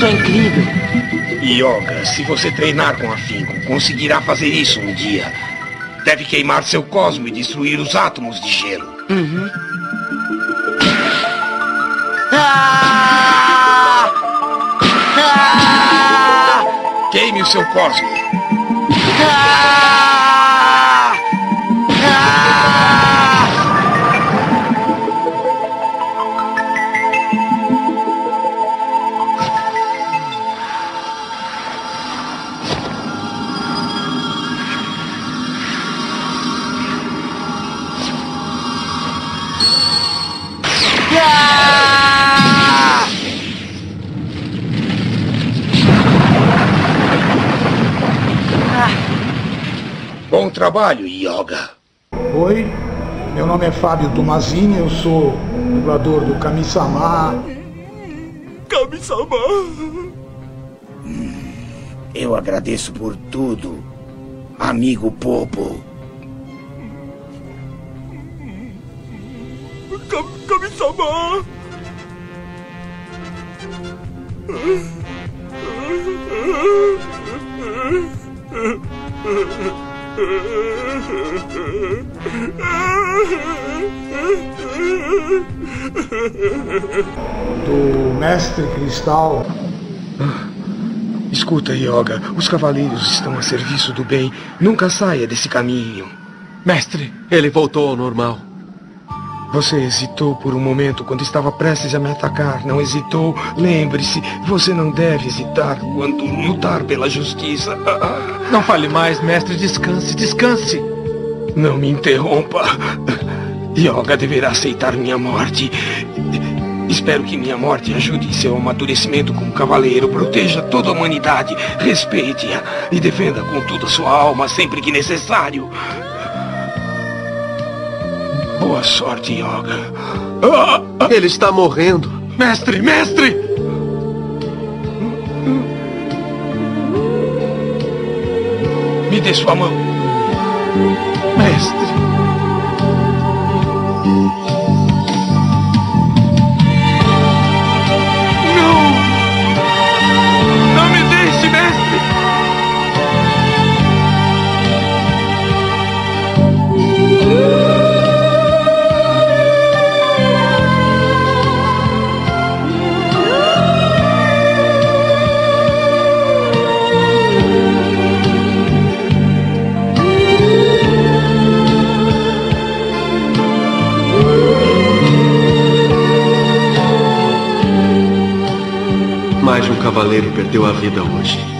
Isso é incrível. Yoga, se você treinar com afinco, conseguirá fazer isso um dia. Deve queimar seu cosmo e destruir os átomos de gelo. Uhum. Ah! Ah! Queime o seu cosmo. Ah! Bom trabalho, Yoga. Oi, meu nome é Fábio Tomazini, eu sou dublador do Kami-sama. Kami-sama. Eu agradeço por tudo, amigo Popo. Kam- Kami-sama. Do Mestre Cristal. Escuta, Yoga, os cavaleiros estão a serviço do bem. Nunca saia desse caminho. Mestre, ele voltou ao normal. Você hesitou por um momento quando estava prestes a me atacar. Não hesitou? Lembre-se, você não deve hesitar quando lutar pela justiça. Não fale mais, mestre. Descanse, descanse. Não me interrompa. Yoga deverá aceitar minha morte. Espero que minha morte ajude em seu amadurecimento como cavaleiro. Proteja toda a humanidade. Respeite-a e defenda com toda a sua alma sempre que necessário. Boa sorte, Yoga. Ele está morrendo. Mestre, mestre! Me dê sua mão. Mestre. Cavaleiro perdeu a vida hoje.